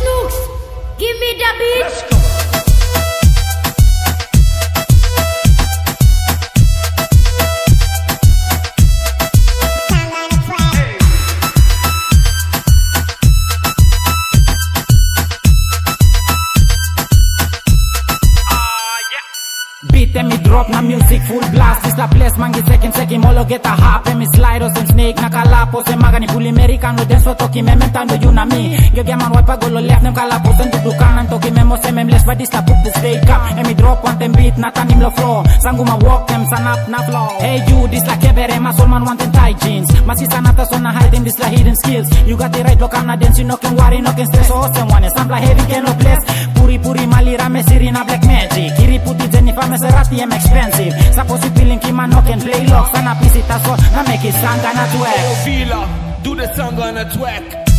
Snookz, give me the beat. Beat and me drop na music full blast. Is la place mangi second second molo get a hop And me slide oh, and snake na kalapos And magani puli americano dance for toki me mentando you na me. Give ya man wipe go lo left nem kalapos And dudu kanan toki me mo se mem les But this la the stake up me drop one them beat na tanim lo floor Sangu ma walk them san up na floor Hey you this la kebere ma soul man want them tight jeans. Ma sisa nata so na hiding this la hidden skills. You got the right look na dance you no can worry no can stress. Oh sem one sample heavy can no place. Puri puri malira me sirina black magic. Kiri puti Jennifer Maserati am expensive. You feeling kima no can play lock. Sana pisita so na make it sanga na twerk. Do the song on a. Twerk,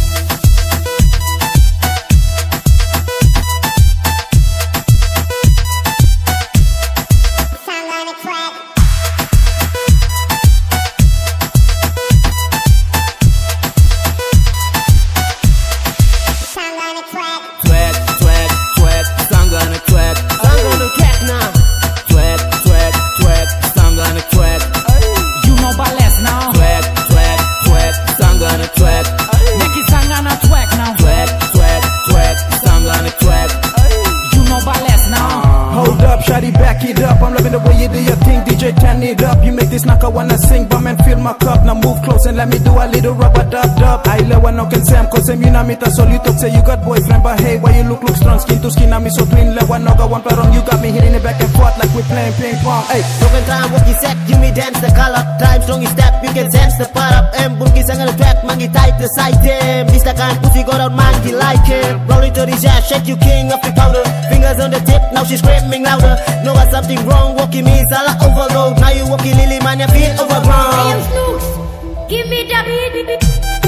Turn it up. You make this knock, I wanna sing, but man, fill my cup. Now move close and let me do a little rubber dub dub. I love when I can say I'm cause I'm in a meter, so you talk say you got boyfriend, but hey, why you look look strong, skin to skin, I'm so twin. Let one no go one wrong. You got me hitting it back and forth like we playing ping pong. Hey, Broken time, walkie set, give me dance the color Time strong step, you can sense the part up M bulky sang on the track, mangi tight the side them This the kind pussy got out, mangi like it Rolling to the jazz, shake you king of the powder Fingers on the tip, now she's screaming louder Know got something wrong, walking me is all overload you walking lily man, you feel I am overgrown Snookz, give me the beat.